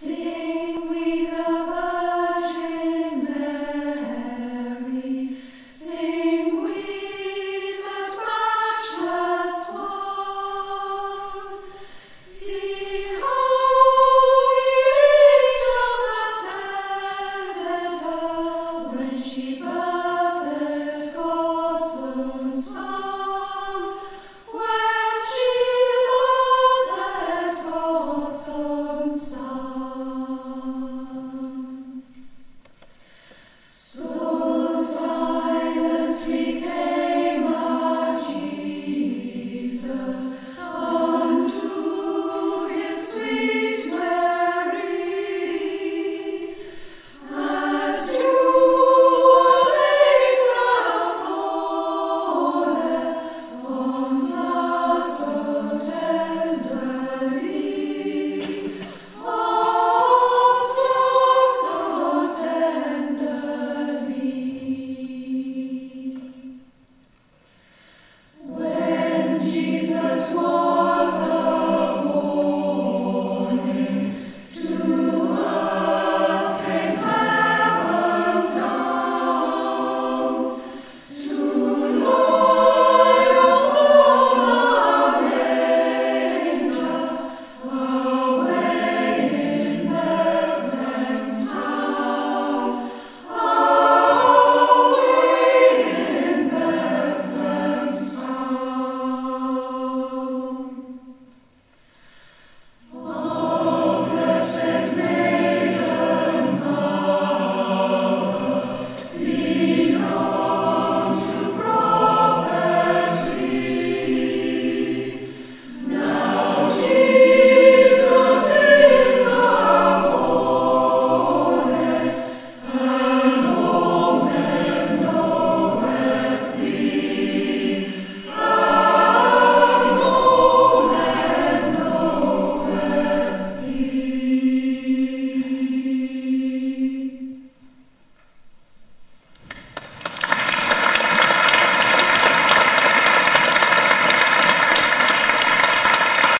Sing.